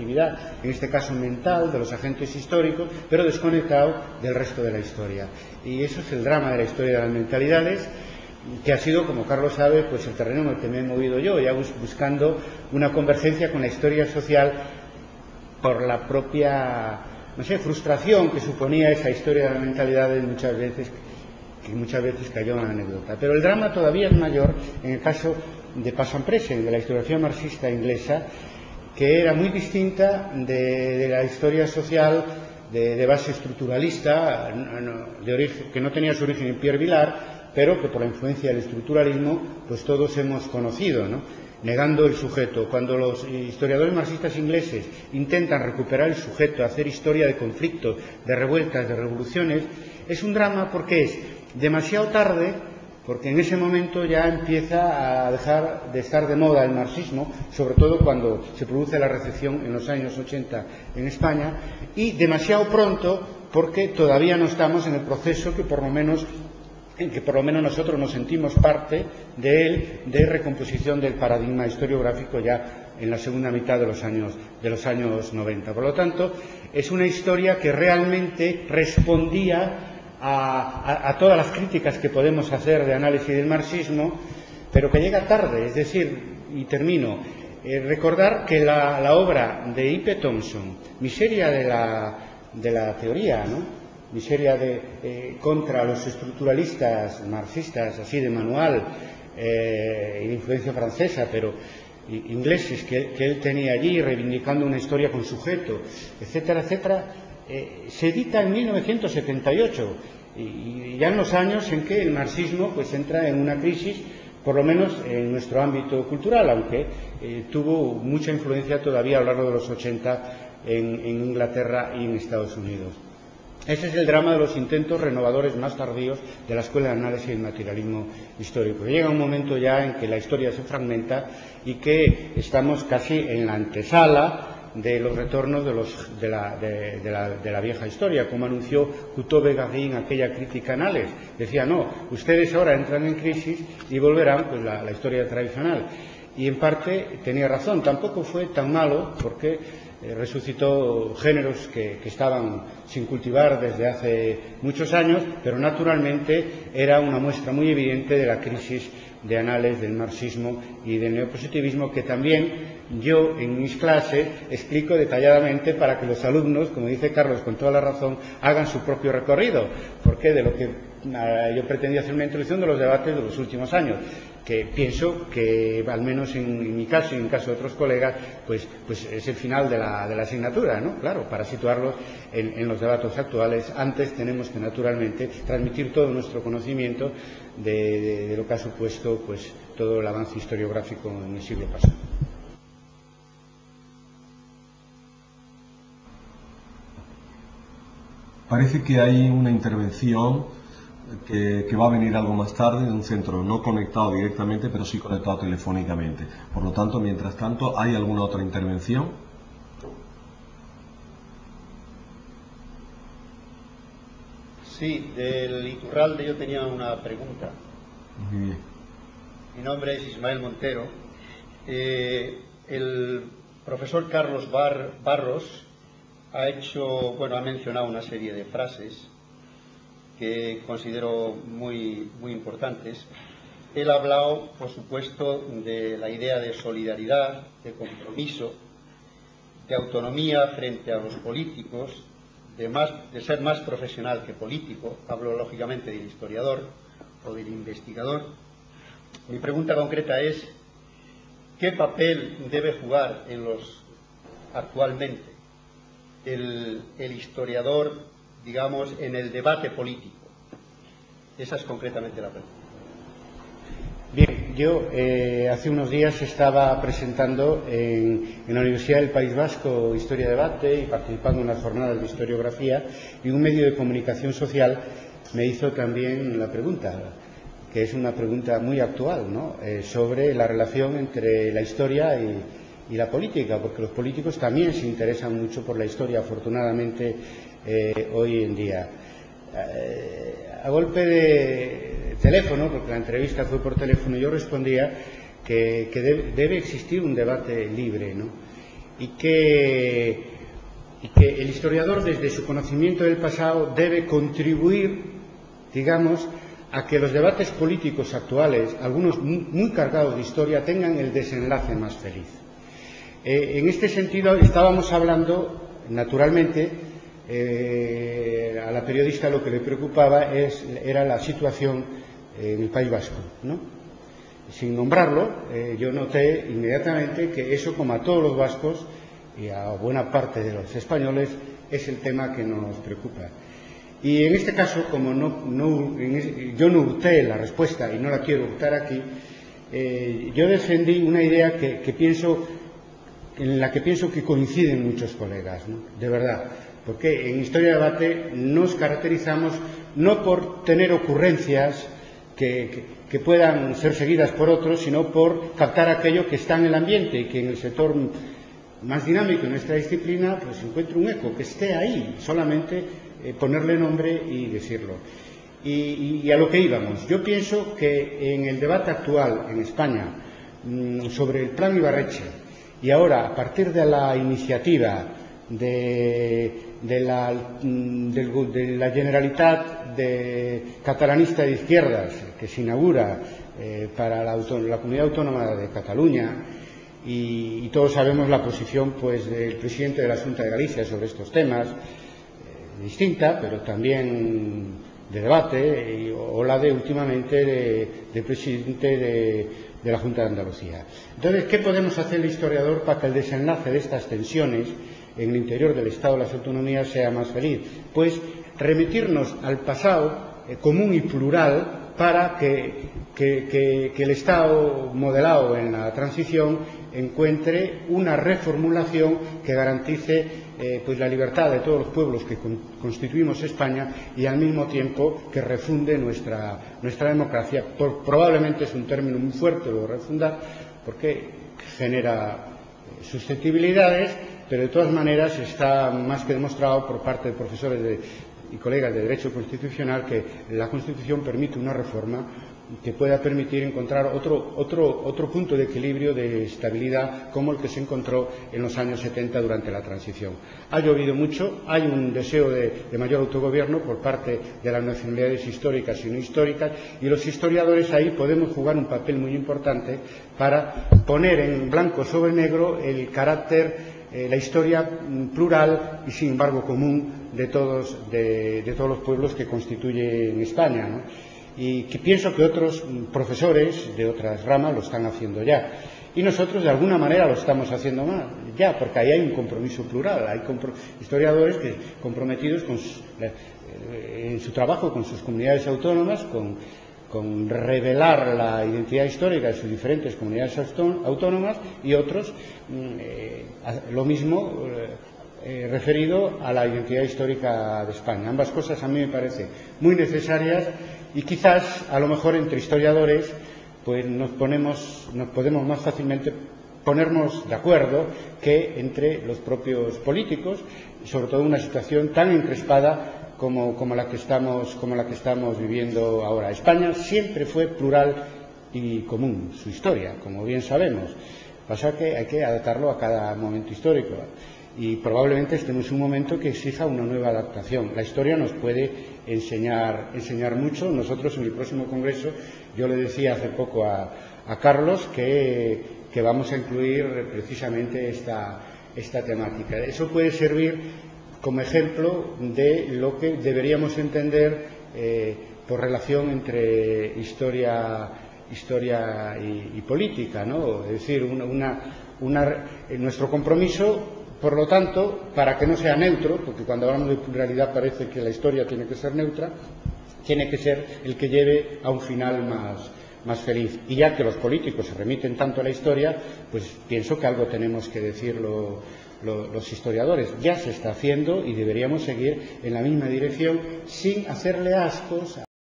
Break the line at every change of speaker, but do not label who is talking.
actividad, en este caso mental, de los agentes históricos, pero desconectado del resto de la historia. Y eso es el drama de la historia de las mentalidades, que ha sido, como Carlos sabe, pues el terreno en el que me he movido yo, ya buscando una convergencia con la historia social por la propia, frustración que suponía esa historia de las mentalidades muchas veces que muchas veces cayó en la anécdota. Pero el drama todavía es mayor en el caso de Passan Present, de la historiografía marxista inglesa, que era muy distinta de, la historia social de, base estructuralista, que no tenía su origen en Pierre Vilar, pero que por la influencia del estructuralismo, pues todos hemos conocido, negando el sujeto. Cuando los historiadores marxistas ingleses intentan recuperar el sujeto, hacer historia de conflictos, de revueltas, de revoluciones, es un drama porque es demasiado tarde porque en ese momento ya empieza a dejar de estar de moda el marxismo, sobre todo cuando se produce la recepción en los años 80 en España, y demasiado pronto porque todavía no estamos en el proceso que por lo menos en que por lo menos nosotros nos sentimos parte de él, de recomposición del paradigma historiográfico ya en la segunda mitad de los años, de los años 90. Por lo tanto, es una historia que realmente respondía a, todas las críticas que podemos hacer de análisis del marxismo, pero que llega tarde, es decir, y termino, eh, recordar que la, obra de I.P. Thompson, Miseria de la, de la teoría, ¿no? miseria eh, contra los estructuralistas marxistas, así de manual, eh, de influencia francesa, pero ingleses que, él tenía allí, reivindicando una historia con sujeto, etcétera, etcétera, eh, se edita en 1978 y, ya en los años en que el marxismo pues entra en una crisis por lo menos en nuestro ámbito cultural, aunque eh, tuvo mucha influencia todavía a lo largo de los 80 en, Inglaterra y en Estados Unidos. Ese es el drama de los intentos renovadores más tardíos de la Escuela de Análisis del Materialismo Histórico. Llega un momento ya en que la historia se fragmenta y que estamos casi en la antesala de los retornos de, la, vieja historia, como anunció Couteau en aquella crítica anales. Decía, no, ustedes ahora entran en crisis y volverán pues, la, historia tradicional. Y en parte tenía razón, tampoco fue tan malo porque eh, resucitó géneros que, estaban sin cultivar desde hace muchos años, pero naturalmente era una muestra muy evidente de la crisis de anales del marxismo y del neopositivismo que también yo en mis clases explico detalladamente para que los alumnos, como dice Carlos con toda la razón, hagan su propio recorrido, porque de lo que ah, yo pretendía hacer una introducción de los debates de los últimos años, que pienso que al menos en, mi caso y en el caso de otros colegas, pues, pues es el final de la, asignatura, ¿no? Claro, para situarlos en, los debates actuales, antes tenemos que naturalmente transmitir todo nuestro conocimiento de, de lo que ha supuesto pues todo el avance historiográfico en el siglo pasado.
Parece que hay una intervención que, va a venir algo más tarde de un centro no conectado directamente, pero sí conectado telefónicamente. Por lo tanto, mientras tanto, ¿hay alguna otra intervención?
Sí, del Iturralde yo tenía una pregunta.
Muy bien.
Mi nombre es Ismael Montero. Eh, el profesor Carlos Barros ha hecho, bueno, ha mencionado una serie de frases que considero muy, muy importantes. Él ha hablado, por supuesto, de la idea de solidaridad, de compromiso, de autonomía frente a los políticos, de, más, de ser más profesional que político. Hablo lógicamente del historiador o del investigador. Mi pregunta concreta es, ¿qué papel debe jugar en los actualmente el, historiador, digamos, en el debate político? Esa es concretamente la pregunta.
Bien, yo eh, hace unos días estaba presentando en, la Universidad del País Vasco Historia Debate y participando en las jornadas de historiografía y un medio de comunicación social me hizo también la pregunta, que es una pregunta muy actual, ¿no? Eh, sobre la relación entre la historia y, y la política, porque los políticos también se interesan mucho por la historia, afortunadamente, eh, hoy en día. Eh, a golpe de teléfono, porque la entrevista fue por teléfono, yo respondía que, debe existir un debate libre, ¿no? y que, el historiador, desde su conocimiento del pasado, debe contribuir, digamos, a que los debates políticos actuales, algunos muy cargados de historia, tengan el desenlace más feliz. Eh, en este sentido, estábamos hablando, naturalmente, eh, a la periodista lo que le preocupaba es, era la situación en el País Vasco. Sin nombrarlo, eh, yo noté inmediatamente que eso, como a todos los vascos y a buena parte de los españoles, es el tema que nos preocupa. Y en este caso, como yo no hurté la respuesta y no la quiero hurtar aquí, eh, yo defendí una idea que, en la que pienso que coinciden muchos colegas, de verdad. Porque en Historia de Debate nos caracterizamos no por tener ocurrencias que, puedan ser seguidas por otros, sino por captar aquello que está en el ambiente y que en el sector más dinámico en nuestra disciplina pues encuentre un eco, que esté ahí, solamente eh, ponerle nombre y decirlo. Y, a lo que íbamos. Yo pienso que en el debate actual en España mmm, sobre el plan Ibarreche y ahora a partir de la iniciativa de, de, la, de, de la, Generalitat catalanista de izquierdas que se inaugura eh, para la, comunidad autónoma de Cataluña y, todos sabemos la posición pues, del presidente de la Junta de Galicia sobre estos temas distinta, pero también de debate, o la de últimamente de, de presidente de, de, la Junta de Andalucía. Entonces, ¿qué podemos hacer el historiador para que el desenlace de estas tensiones en el interior del Estado las autonomías sea más feliz? Pues remitirnos al pasado eh, común y plural para que, el Estado modelado en la transición encuentre una reformulación que garantice eh, pues la libertad de todos los pueblos que con, constituimos España y al mismo tiempo que refunde nuestra, democracia. Probablemente es un término muy fuerte lo refundar porque genera eh, susceptibilidades, pero de todas maneras está más que demostrado por parte de profesores y colegas de Derecho Constitucional que la Constitución permite una reforma que pueda permitir encontrar otro, otro, otro punto de equilibrio, de estabilidad, como el que se encontró en los años 70 durante la transición. Ha llovido mucho, hay un deseo de, de mayor autogobierno por parte de las nacionalidades históricas y no históricas, y los historiadores ahí podemos jugar un papel muy importante para poner en blanco sobre negro el carácter eh, la historia plural y sin embargo común de todos, de, todos los pueblos que constituyen España. y que pienso que otros profesores de otras ramas lo están haciendo ya. Y nosotros de alguna manera lo estamos haciendo más, ya, porque ahí hay un compromiso plural, hay historiadores que, comprometidos con eh, en su trabajo con sus comunidades autónomas, con, con revelar la identidad histórica de sus diferentes comunidades autónomas y otros eh, lo mismo eh, referido a la identidad histórica de España. Ambas cosas a mí me parecen muy necesarias y quizás a lo mejor entre historiadores pues nos ponemos nos podemos más fácilmente ponernos de acuerdo que entre los propios políticos sobre todo en una situación tan encrespada como, como, la que estamos, como la que estamos viviendo ahora. España siempre fue plural y común, su historia, como bien sabemos. Pasa que hay que adaptarlo a cada momento histórico y probablemente estemos en un momento que exija una nueva adaptación. La historia nos puede enseñar, enseñar mucho. Nosotros en el próximo Congreso, yo le decía hace poco a, Carlos que, que, vamos a incluir precisamente esta, esta temática. Eso puede servir como ejemplo de lo que deberíamos entender eh, por relación entre historia, historia y, política, ¿no? Es decir, una, una, una, nuestro compromiso por lo tanto, para que no sea neutro, porque cuando hablamos de pluralidad parece que la historia tiene que ser neutra, tiene que ser el que lleve a un final más, feliz. Y ya que los políticos se remiten tanto a la historia, pues pienso que algo tenemos que decir lo, lo, los historiadores. Ya se está haciendo y deberíamos seguir en la misma dirección sin hacerle ascos